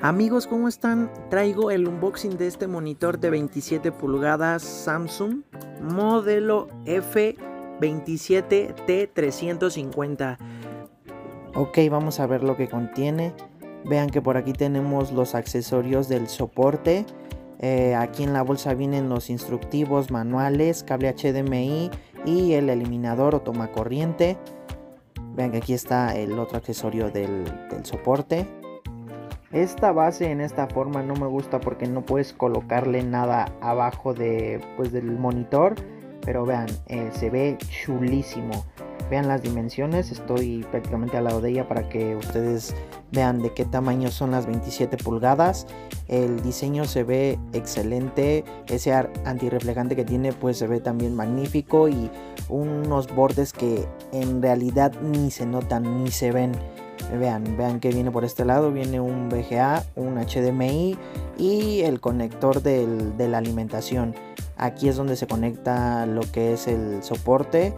Amigos, ¿cómo están? Traigo el unboxing de este monitor de 27 pulgadas Samsung modelo F27T350. Ok, vamos a ver lo que contiene. Vean que por aquí tenemos los accesorios del soporte. Eh, aquí en la bolsa vienen los instructivos, manuales, cable HDMI y el eliminador o toma corriente. Vean que aquí está el otro accesorio del, del soporte. Esta base en esta forma no me gusta porque no puedes colocarle nada abajo de, pues, del monitor. Pero vean, eh, se ve chulísimo. Vean las dimensiones, estoy prácticamente al lado de ella para que ustedes vean de qué tamaño son las 27 pulgadas. El diseño se ve excelente, ese antirreflejante que tiene pues se ve también magnífico y unos bordes que en realidad ni se notan ni se ven. Vean, vean que viene por este lado, viene un VGA, un HDMI y el conector de la alimentación. Aquí es donde se conecta lo que es el soporte.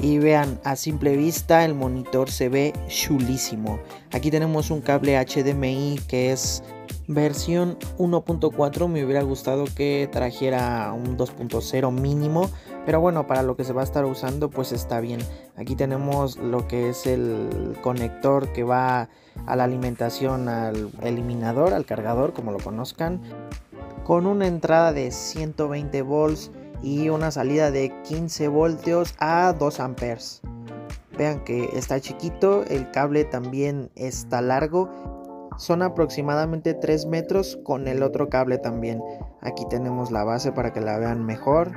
Y vean, a simple vista el monitor se ve chulísimo. Aquí tenemos un cable HDMI que es versión 1.4 me hubiera gustado que trajera un 2.0 mínimo pero bueno para lo que se va a estar usando pues está bien aquí tenemos lo que es el conector que va a la alimentación al eliminador al cargador como lo conozcan con una entrada de 120 volts y una salida de 15 voltios a 2 amperes vean que está chiquito el cable también está largo son aproximadamente 3 metros con el otro cable también. Aquí tenemos la base para que la vean mejor.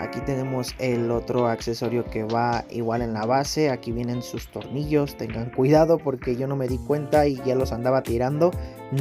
Aquí tenemos el otro accesorio que va igual en la base. Aquí vienen sus tornillos. Tengan cuidado porque yo no me di cuenta y ya los andaba tirando.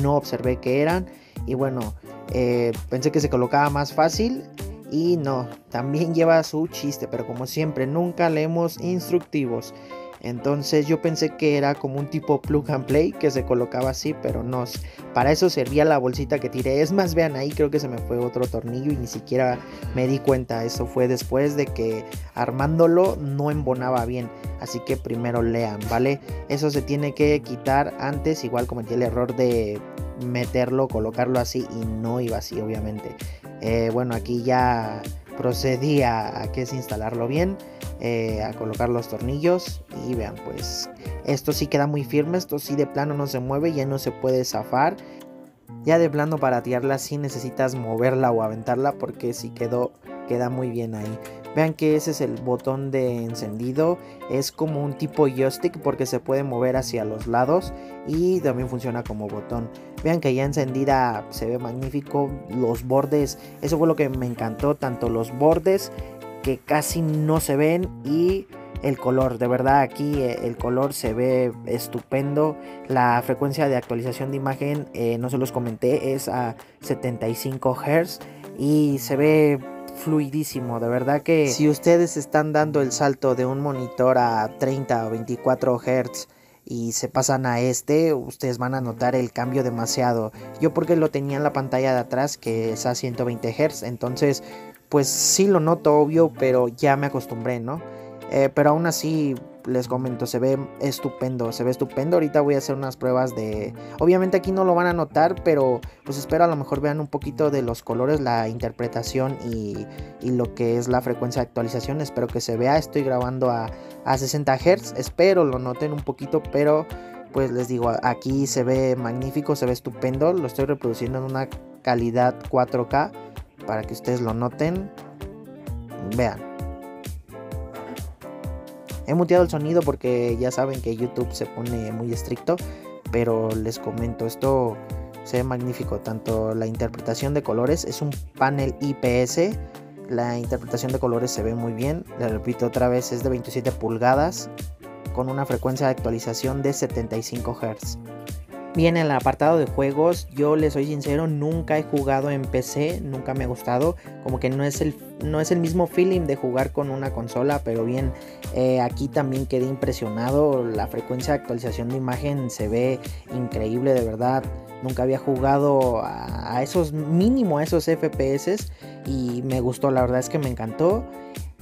No observé que eran. Y bueno, eh, pensé que se colocaba más fácil. Y no, también lleva su chiste. Pero como siempre, nunca leemos instructivos. Entonces yo pensé que era como un tipo plug and play que se colocaba así, pero no. Para eso servía la bolsita que tiré. Es más, vean ahí, creo que se me fue otro tornillo y ni siquiera me di cuenta. Eso fue después de que armándolo no embonaba bien. Así que primero lean, ¿vale? Eso se tiene que quitar antes. Igual cometí el error de meterlo, colocarlo así y no iba así, obviamente. Eh, bueno, aquí ya procedí a, a que es instalarlo bien. Eh, a colocar los tornillos y vean pues esto sí queda muy firme esto sí de plano no se mueve ya no se puede zafar. Ya de plano para tirarla sí necesitas moverla o aventarla porque si quedó queda muy bien ahí. Vean que ese es el botón de encendido es como un tipo joystick porque se puede mover hacia los lados y también funciona como botón. Vean que ya encendida se ve magnífico los bordes eso fue lo que me encantó tanto los bordes que casi no se ven y el color, de verdad aquí eh, el color se ve estupendo. La frecuencia de actualización de imagen, eh, no se los comenté, es a 75 Hz y se ve fluidísimo. De verdad que si ustedes están dando el salto de un monitor a 30 o 24 Hz y se pasan a este, ustedes van a notar el cambio demasiado. Yo porque lo tenía en la pantalla de atrás que es a 120 Hz, entonces pues sí lo noto obvio, pero ya me acostumbré, ¿no? Eh, pero aún así les comento, se ve estupendo, se ve estupendo. Ahorita voy a hacer unas pruebas de... Obviamente aquí no lo van a notar, pero pues espero a lo mejor vean un poquito de los colores, la interpretación y, lo que es la frecuencia de actualización. Espero que se vea, estoy grabando a, a 60 Hz, espero lo noten un poquito, pero pues les digo, aquí se ve magnífico, se ve estupendo. Lo estoy reproduciendo en una calidad 4K para que ustedes lo noten. Vean. He muteado el sonido porque ya saben que YouTube se pone muy estricto, pero les comento, esto se ve magnífico, tanto la interpretación de colores, es un panel IPS, la interpretación de colores se ve muy bien, le repito otra vez, es de 27 pulgadas, con una frecuencia de actualización de 75 Hz. Bien, en el apartado de juegos, yo les soy sincero, nunca he jugado en PC, nunca me ha gustado, como que no es el, no es el mismo feeling de jugar con una consola, pero bien, eh, aquí también quedé impresionado, la frecuencia de actualización de imagen se ve increíble, de verdad, nunca había jugado a, a esos mínimo, a esos FPS y me gustó, la verdad es que me encantó.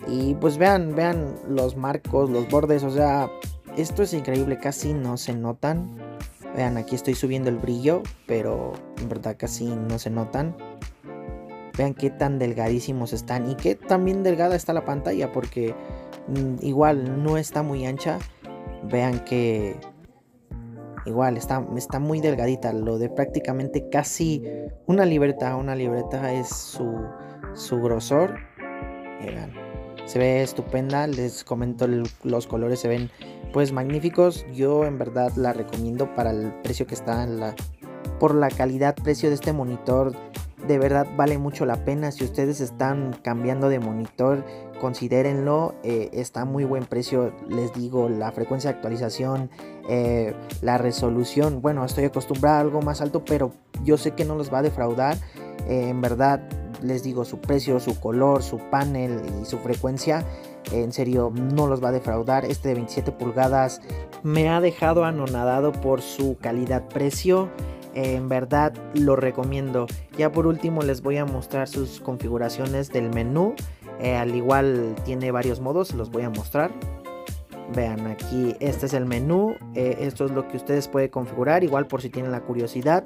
Y pues vean, vean los marcos, los bordes, o sea, esto es increíble, casi no se notan Vean, aquí estoy subiendo el brillo, pero en verdad casi no se notan. Vean qué tan delgadísimos están y qué tan bien delgada está la pantalla porque mm, igual no está muy ancha. Vean que igual está, está muy delgadita. Lo de prácticamente casi una libreta. Una libreta es su, su grosor. vean, se ve estupenda. Les comento los colores se ven pues magníficos. Yo en verdad la recomiendo para el precio que está en la por la calidad precio de este monitor de verdad vale mucho la pena. Si ustedes están cambiando de monitor, considérenlo. Eh, está muy buen precio. Les digo, la frecuencia de actualización, eh, la resolución. Bueno, estoy acostumbrado a algo más alto, pero yo sé que no los va a defraudar. Eh, en verdad, les digo, su precio, su color, su panel y su frecuencia. En serio, no los va a defraudar. Este de 27 pulgadas me ha dejado anonadado por su calidad-precio en verdad lo recomiendo. Ya por último les voy a mostrar sus configuraciones del menú. Eh, al igual tiene varios modos, los voy a mostrar. Vean aquí, este es el menú. Eh, esto es lo que ustedes pueden configurar. Igual por si tienen la curiosidad,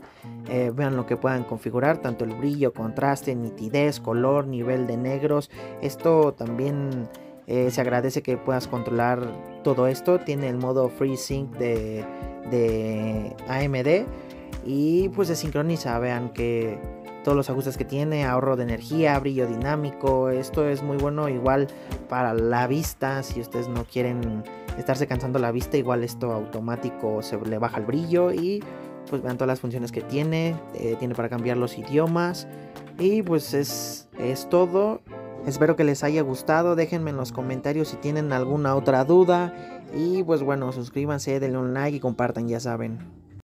eh, vean lo que puedan configurar: tanto el brillo, contraste, nitidez, color, nivel de negros. Esto también se agradece que puedas controlar todo esto. Tiene el modo FreeSync de, de AMD y pues se sincroniza, vean que todos los ajustes que tiene, ahorro de energía, brillo dinámico, esto es muy bueno igual para la vista, si ustedes no quieren estarse cansando la vista, igual esto automático se le baja el brillo. Y pues vean todas las funciones que tiene, eh, tiene para cambiar los idiomas. Y pues es, es todo. Espero que les haya gustado, déjenme en los comentarios si tienen alguna otra duda y pues bueno, suscríbanse, denle un like y compartan, ya saben.